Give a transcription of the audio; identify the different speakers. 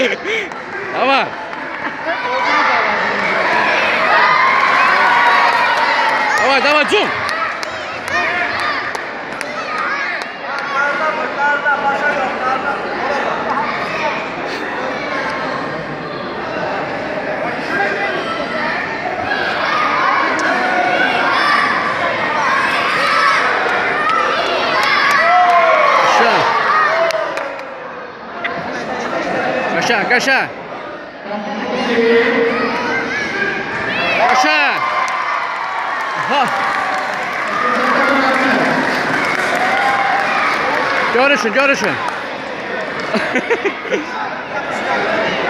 Speaker 1: Давай. Давай, давай, Джум. Yaşa. Yaşa. Ha. Görüşün, görüşün.